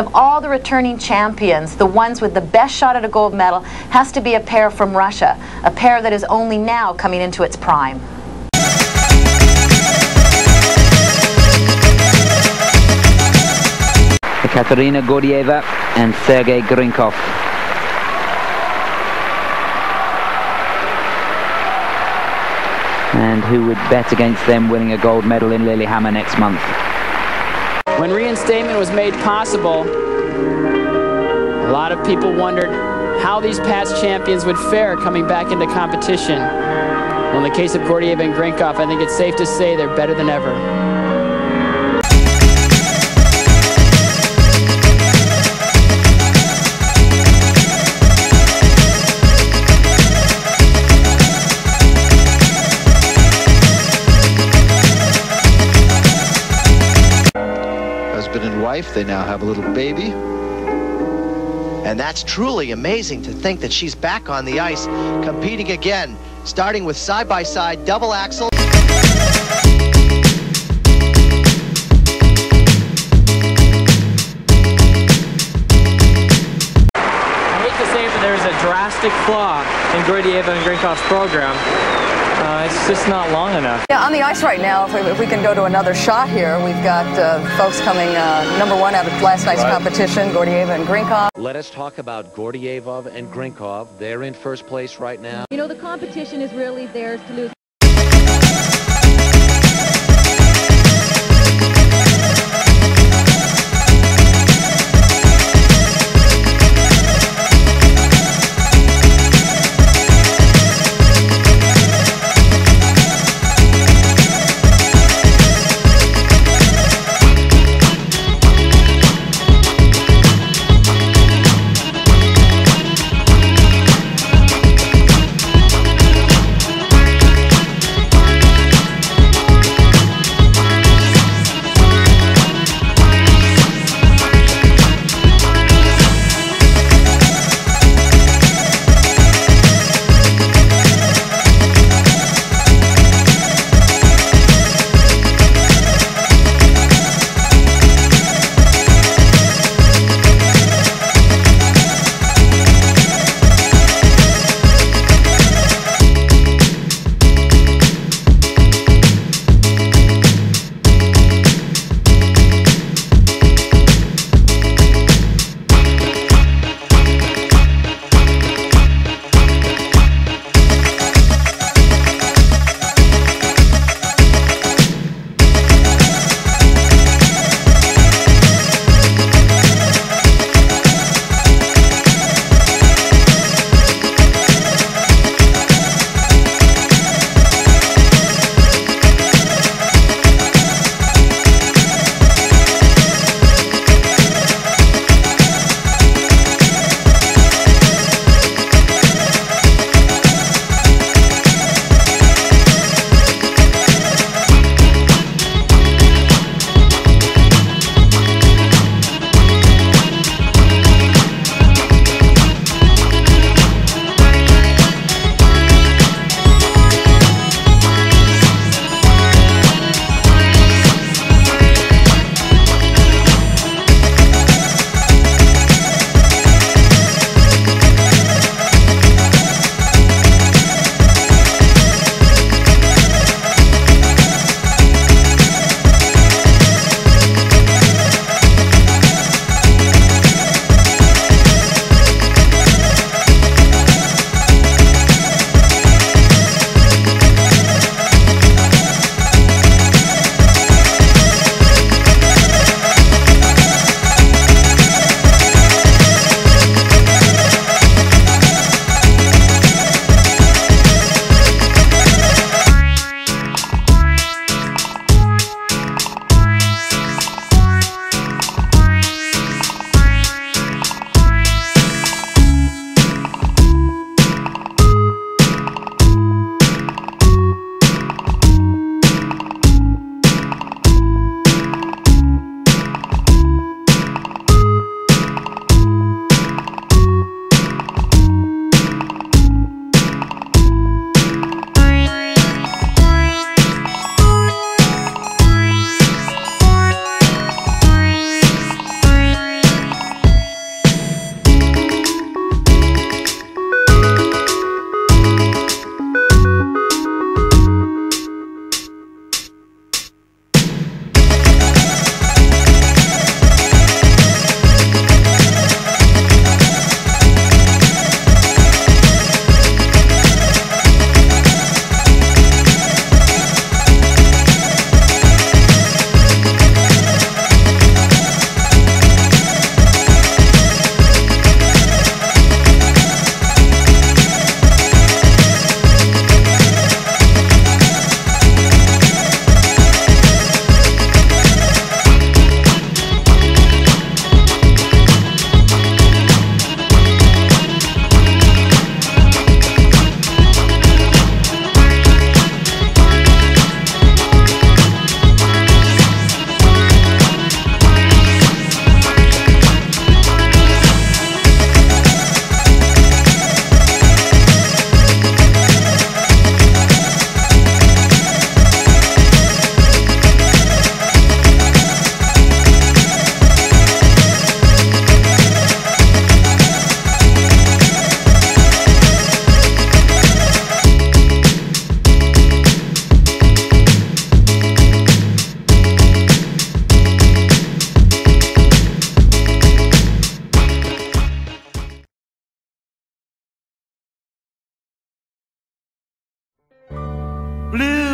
Of all the returning champions, the ones with the best shot at a gold medal has to be a pair from Russia, a pair that is only now coming into its prime. Katerina Gordeeva and Sergei Grinkov. And who would bet against them winning a gold medal in Lillehammer next month? When reinstatement was made possible, a lot of people wondered how these past champions would fare coming back into competition. Well, in the case of Gordeeva and Grinkov, I think it's safe to say they're better than ever. Wife. They now have a little baby. And that's truly amazing to think that she's back on the ice competing again, starting with side-by-side double axel. I hate to say it, but there's a drastic flaw in Gordeeva and Grinkov's program. Uh, it's just not long enough. Yeah, on the ice right now, if we, if we can go to another shot here, we've got uh, folks coming uh, number one out of last night's right. competition, Gordeeva and Grinkov. Let us talk about Gordeeva and Grinkov. They're in first place right now. You know, the competition is really theirs to lose. blue